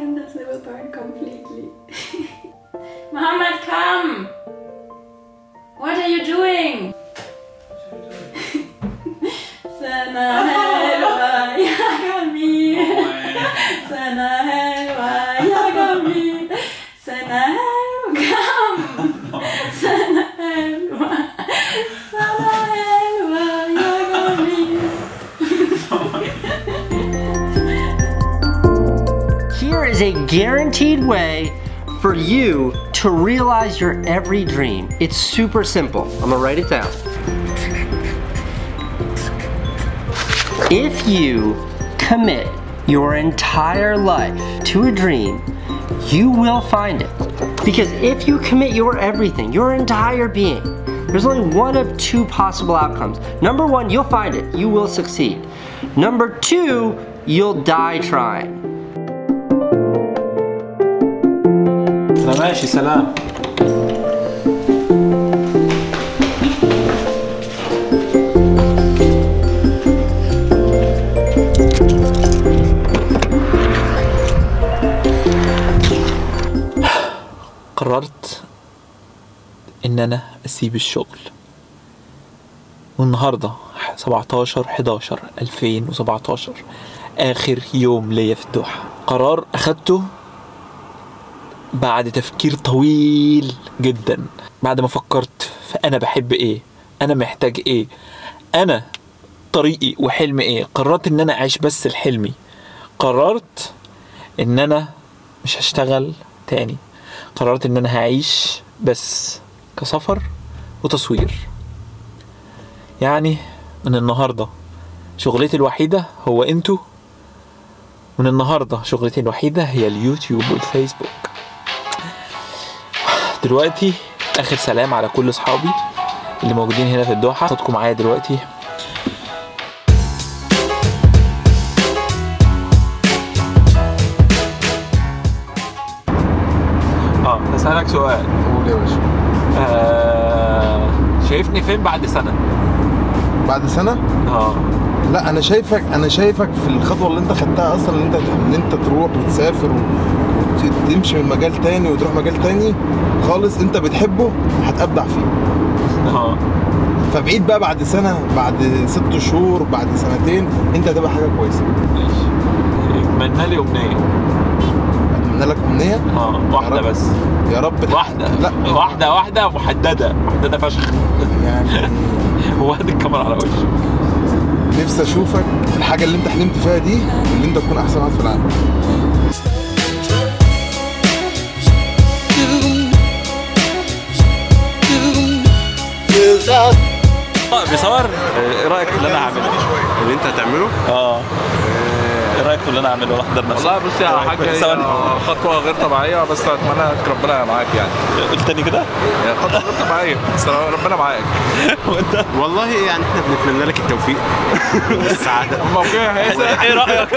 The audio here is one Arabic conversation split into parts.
can, this will burn completely. Mohammed, come! What are you doing? Sana. a guaranteed way for you to realize your every dream. It's super simple. I'm gonna write it down. If you commit your entire life to a dream, you will find it. Because if you commit your everything, your entire being, there's only one of two possible outcomes. Number one, you'll find it, you will succeed. Number two, you'll die trying. ماشي سلام. قررت إن أنا أسيب الشغل. والنهاردة 17 11 2017 آخر يوم ليا في الدوحة. قرار أخدته بعد تفكير طويل جدا. بعد ما فكرت في أنا بحب إيه أنا محتاج إيه أنا طريقي وحلمي إيه. قررت إن أنا أعيش بس لحلمي. قررت إن أنا مش هشتغل تاني. قررت إن أنا هعيش بس كسفر وتصوير. يعني من النهارده شغلتي الوحيدة هو أنتوا. من النهارده شغلتي الوحيدة هي اليوتيوب والفيسبوك. دلوقتي. آخر سلام على كل أصحابي اللي موجودين هنا في الدوحة. خدكم معايا دلوقتي. آه هسألك سؤال. قول يا باشا. آه شايفني فين بعد سنة؟ بعد سنة؟ آه. لا أنا شايفك أنا شايفك في الخطوة اللي أنت خدتها أصلا إن أنت إن أنت تروح وتسافر و- وتمشي من مجال تاني وتروح مجال تاني خالص انت بتحبه هتبدع فيه. آه. فبعيد بقى بعد سنة بعد ست شهور بعد سنتين انت هتبقى حاجة كويسة. ماشي. اتمنى لي امنية اتمنى لك امنيه آه واحدة رب. بس. يا رب واحدة. لا. واحدة واحدة محددة. محددة فشخ. يعني وهدي الكاميرا على وشي. نفسي أشوفك في الحاجة اللي أنت حلمت فيها دي اللي أنت تكون أحسن واحد في العالم. بيصور. إيه رأيك في اللي أنا هعمله؟ اللي أنت هتعمله؟ آه. إيه رايك في اللي أنا هعمله احضر نفسك والله بص يا حاج هي ثواني خطوة غير طبيعية بس أتمنى ربنا معاك يعني. قلت تاني كده؟ خطوة غير طبيعية بس ربنا معاك. وأنت؟ والله يعني إحنا بنتمنى لك التوفيق. والسعادة. موقعها هيسا إيه رأيك؟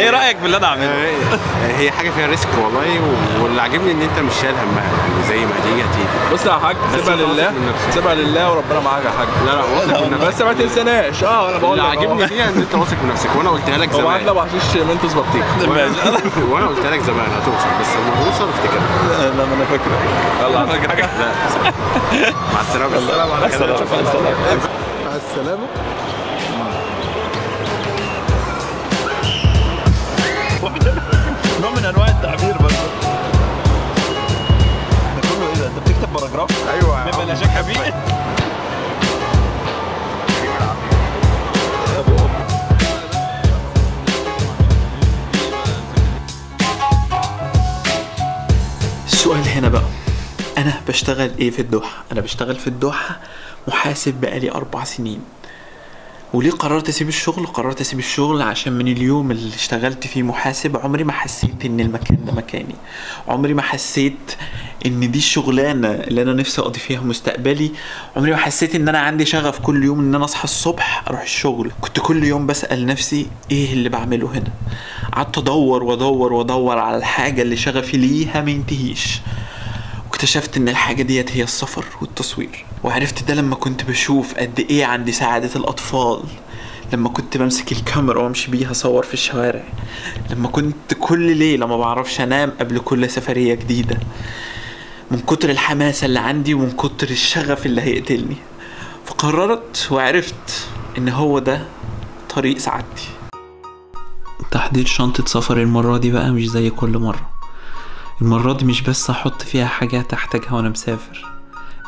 إيه رأيك؟ باللي أنا؟ آه، هي حاجة فيها ريسك والله واللي عاجبني إن أنت مش شايل همها يعني زي ما هتيجي هتيجي بص يا حاج بس سيبها لله. سيبها لله وربنا معاك يا حاج. لا لا واثق من بس ما تنساناش. آه أنا بقول اللي لك عاجبني فيها إن أنت واثق من نفسك وأنا قلتها لك زمان. بحشيش منتوس بطيخ. وأنا قلتها لك زمان هتوصل بس لما توصل افتكر. لا ما أنا فاكره. يلا. على حاجة مع السلامة. السلام عليكم. مع السلامة. نوع من أنواع التعبير بس ده كله إيه ده؟ أنت بتكتب باراجراف؟ أيوه بيبقى لا شك فيه. بشتغل إيه في الدوحة؟ أنا بشتغل في الدوحة محاسب بقالي أربع سنين. وليه قررت أسيب الشغل؟ قررت أسيب الشغل عشان من اليوم اللي اشتغلت فيه محاسب عمري ما حسيت إن المكان ده مكاني. عمري ما حسيت إن دي الشغلانة اللي أنا نفسي أقضي فيها مستقبلي. عمري ما حسيت إن أنا عندي شغف كل يوم إن أنا أصحى الصبح أروح الشغل. كنت كل يوم بسأل نفسي إيه اللي بعمله هنا؟ قعدت أدور وأدور وأدور على الحاجة اللي شغفي ليها ما ينتهيش. واكتشفت إن الحاجة ديت هي السفر والتصوير. وعرفت ده لما كنت بشوف قد إيه عندي سعادة الأطفال. لما كنت بمسك الكاميرا وأمشي بيها أصور في الشوارع. لما كنت كل ليلة ما بعرفش أنام قبل كل سفرية جديدة. من كتر الحماسه اللي عندي ومن كتر الشغف اللي هيقتلني. فقررت وعرفت إن هو ده طريق سعادتي. تحضير شنطة سفر المرة دي بقى مش زي كل مرة. المرة دي مش بس هحط فيها حاجات هحتاجها وأنا مسافر.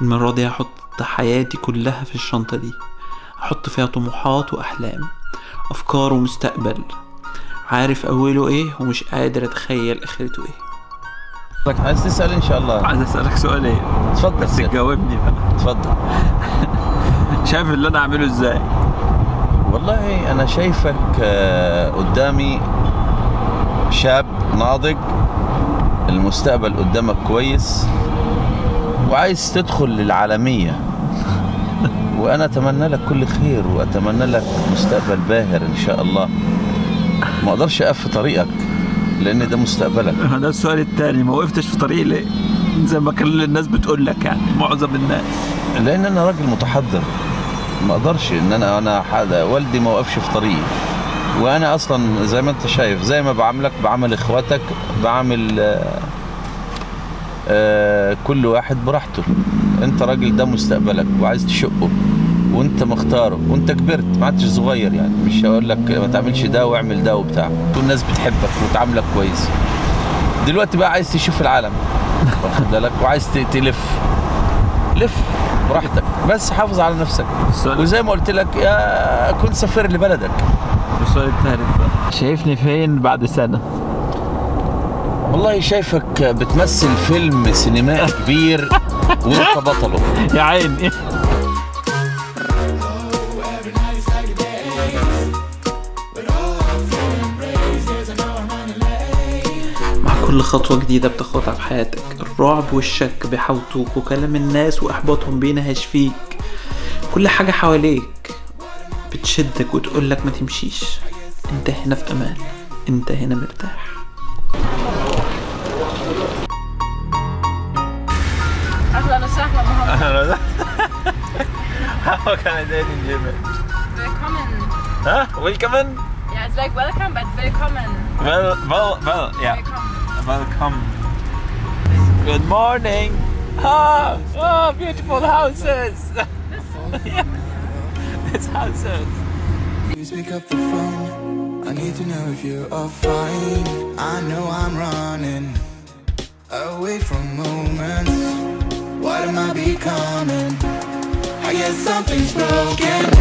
المرة دي هحط حياتي كلها في الشنطة دي. هحط فيها طموحات وأحلام أفكار ومستقبل. عارف أوله إيه ومش قادر أتخيل آخرته إيه. عايز تسأل إن شاء الله. عايز أسألك سؤال إيه؟ تفضل بس. تجاوبني بقى. تفضل شايف اللي أنا أعمله إزاي؟ والله أنا شايفك آه، قدامي شاب ناضج المستقبل قدامك كويس وعايز تدخل للعالمية. وأنا أتمنى لك كل خير وأتمنى لك مستقبل باهر إن شاء الله. ما أقدرش أقف في طريقك لأن ده مستقبلك. ده السؤال التاني. ما وقفتش في طريقي ليه زي ما كل الناس بتقول لك يعني معظم الناس. لأن أنا راجل متحضر. ما أقدرش إن أنا أنا حدا والدي ما وقفش في طريقي. وأنا أصلا زي ما أنت شايف زي ما بعاملك بعامل إخواتك بعامل آه، آه، كل واحد براحته. أنت راجل ده مستقبلك وعايز تشقه وأنت مختاره وأنت كبرت ما عدتش صغير يعني. مش هقول لك ما تعملش ده واعمل ده وبتاع. والناس بتحبك وتعاملك كويس. دلوقتي بقى عايز تشوف العالم واخد بالك؟ وعايز تلف. لف براحتك بس حافظ على نفسك. وزي ما قلت لك يا كن سفير لبلدك. بقى. شايفني فين بعد سنة؟ والله شايفك بتمثل فيلم سينمائي كبير وأنت بطله يا عيني. مع كل خطوة جديدة بتاخدها في حياتك الرعب والشك بيحوطوك وكلام الناس وإحباطهم بينهش فيك. كل حاجة حواليك بتشدك وتقول لك ما تمشيش. انت هنا في أمان. انت هنا مرتاح. أهلا وسهلا محمد أهلا وسهلا. أهلا وسهلا كيف كانت التصوير؟ أهلا وسهلا أهلا وسهلا كيف كانت التصوير؟ أهلا وسهلا أهلا وسهلا أهلا وسهلا Willkommen ها Willkommen yeah it's like welcome بس Willkommen well well well yeah welcome أهلا وسهلا أهلا وسهلا أهلا وسهلا أهلا وسهلا awesome. It's houses. Please pick up the phone. I need to know if you are fine. I know I'm running away from moments. What am I becoming? I guess something's broken.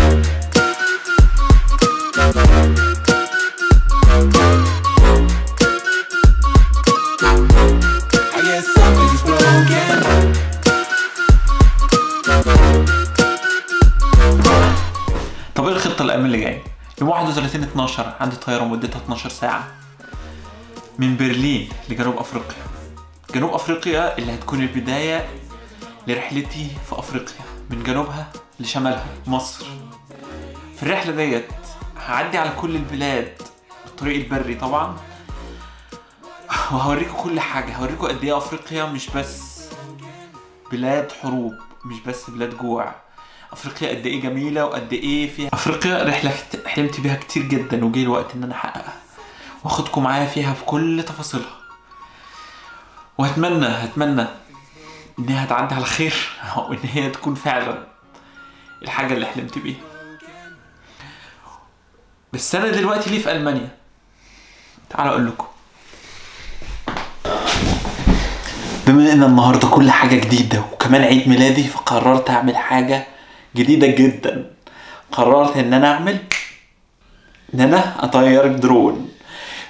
يوم 31 12 عندي طيارة مدتها 12 ساعة. من برلين لجنوب أفريقيا. جنوب أفريقيا اللي هتكون البداية لرحلتي في أفريقيا. من جنوبها لشمالها مصر. في الرحلة ديت هعدي على كل البلاد بالطريق البري طبعا. وهوريكم كل حاجة. هوريكم قد إيه أفريقيا مش بس بلاد حروب مش بس بلاد جوع. أفريقيا قد إيه جميلة وقد إيه فيها أفريقيا رحلة حلمت بيها كتير جدا وجه الوقت إن أنا أحققها. وأخدكم معايا فيها في كل تفاصيلها. وأتمنى أتمنى ان هي هتعدي على خير وان هي تكون فعلا الحاجة اللي حلمت بيها. بس أنا دلوقتي ليه في ألمانيا؟ تعالوا أقول لكم. بما إن النهارده كل حاجة جديدة وكمان عيد ميلادي فقررت أعمل حاجة جديدة جدا. قررت إن أنا أعمل إن أنا أطير درون.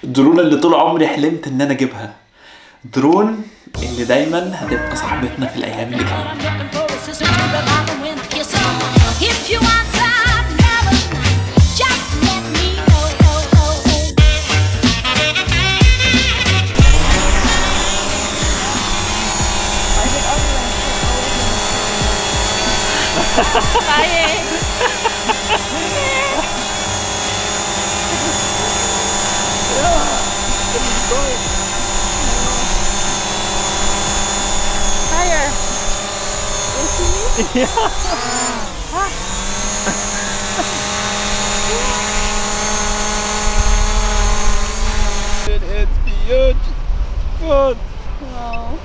الدرون اللي طول عمري حلمت إن أنا أجيبها. درون اللي دايما هتبقى صاحبتنا في الأيام اللي جاية. yeah. it's beautiful. No.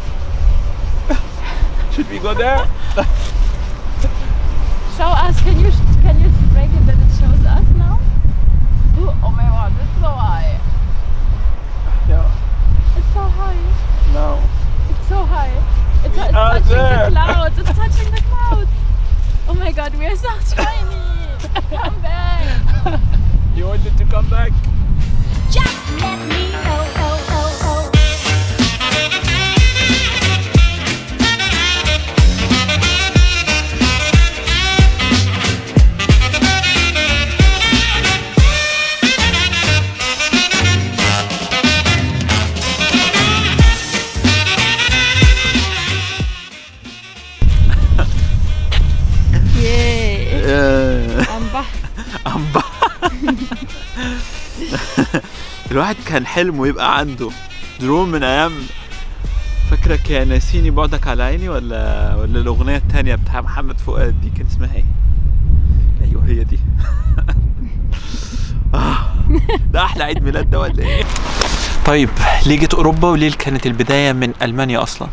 Should we go there? Show us. Can you can you break it that it shows us now? Ooh, oh my god, it's so high. Yeah. It's so high. No. It's so high. It's, it's ah, touching there. the clouds. It's touching the clouds. Oh my god, we are so tiny. Come back. You wanted to come back? كان حلمه يبقى عنده. درون من أيام. فاكرك يا ناسيني بعدك على عيني ولا ولا الأغنية التانية بتاع محمد فؤاد دي كان اسمها إيه؟ أيوه هي دي. آه، ده أحلى عيد ميلاد ده ولا إيه؟ طيب ليه جيت أوروبا وليه كانت البداية من ألمانيا أصلا.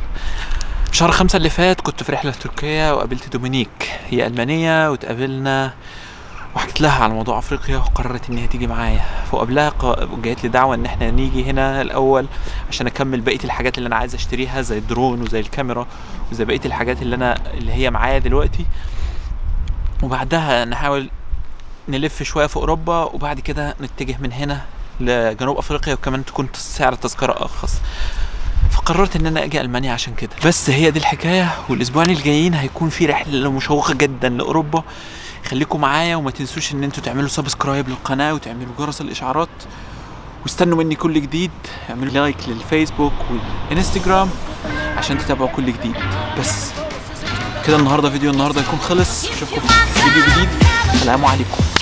شهر خمسة اللي فات كنت في رحلة تركيا وقابلت دومينيك. هي ألمانية وتقابلنا وحكيت لها على موضوع أفريقيا وقررت ان هي تيجي معايا. وقبلها جات لي دعوة إن إحنا نيجي هنا الأول عشان أكمل بقية الحاجات اللي أنا عايز أشتريها زي الدرون وزي الكاميرا وزي بقية الحاجات اللي أنا اللي هي معايا دلوقتي. وبعدها نحاول نلف شوية في أوروبا وبعد كده نتجه من هنا لجنوب أفريقيا وكمان تكون سعر التذكرة أرخص. فقررت إن أنا أجي ألمانيا عشان كده. بس هي دي الحكاية والأسبوعين الجايين هيكون في رحلة مشوقة جدا لأوروبا. خليكم معايا وما تنسوش إن أنتوا تعملوا subscribe للقناة وتعملوا جرس الإشعارات. واستنوا مني كل جديد. اعملوا like للفيسبوك والإنستجرام عشان تتابعوا كل جديد. بس كده النهارده فيديو النهارده يكون خلص. أشوفكم في فيديو جديد. السلام عليكم.